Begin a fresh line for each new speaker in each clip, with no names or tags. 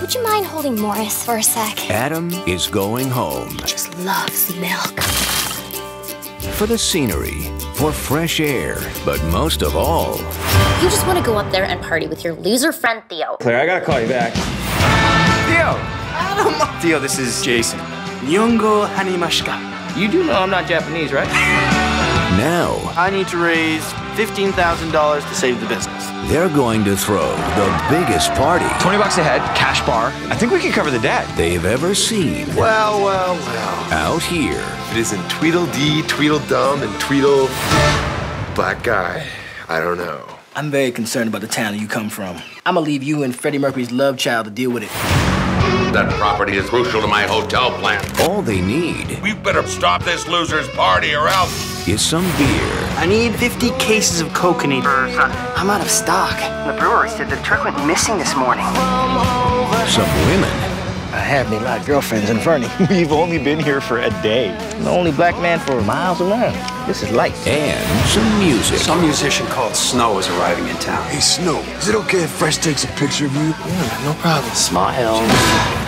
would you mind holding Morris for a sec?
Adam is going home.
Just loves milk.
For the scenery, for fresh air, but most of all,
You just want to go up there and party with your loser friend Theo.
Claire, I gotta call you back.
Theo! Adam! Theo, this is Jason. Nyongo Hanimashika. You do know I'm not Japanese, right?
now
I need to raise $15,000 to save the business.
They're going to throw the biggest party
20 bucks a head, cash bar. I think we can cover the debt.
they've ever seen
Well, well, well.
out here.
It isn't Tweedledee, Tweedledum, and Tweedle. Black guy. I don't know.
I'm very concerned about the town you come from. I'm gonna leave you and Freddie Mercury's love child to deal with it.
That property is crucial to my hotel plan.
All they need
We better stop this loser's party or else.
is some beer
I need 50 cases of kokanee for
I'm out of stock.
The brewery said the truck went missing this morning.
some women,
I have me a lot of girlfriends in Fernie.
We've only been here for a day.
I'm the only black man for miles around. This is life.
and some music.
Some musician called Snow is arriving in town.
Hey, Snow, is it okay if Fresh takes a picture of you?
Yeah, no problem.
Smile.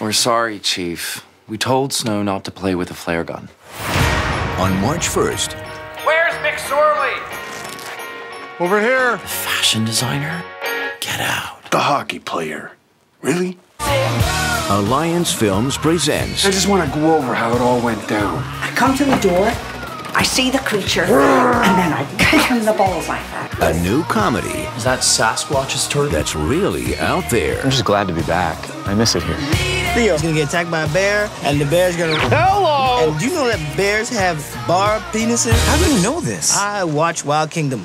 We're sorry, Chief. We told Snow not to play with a flare gun.
On March 1st,
Where's McSorley?
Over here.
The fashion designer? Get out.
The hockey player. Really?
Alliance Films presents
I just want to go over how it all went down.
I come to the door, I see the creature, and then I kick him in the balls like that.
a new comedy
Is that Sasquatch's turn?
that's really out there.
I'm just glad to be back. I miss it here.
Theo's gonna get attacked by a bear, and the bear's gonna. Hello! And do you know that bears have barbed penises? How do you know this? I watch Wild Kingdom.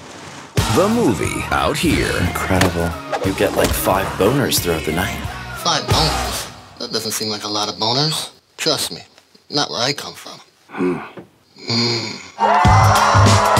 The movie out here.
Incredible. You get like five boners throughout the night.
Five boners? That doesn't seem like a lot of boners. Trust me, not where I come from. Hmm. Hmm.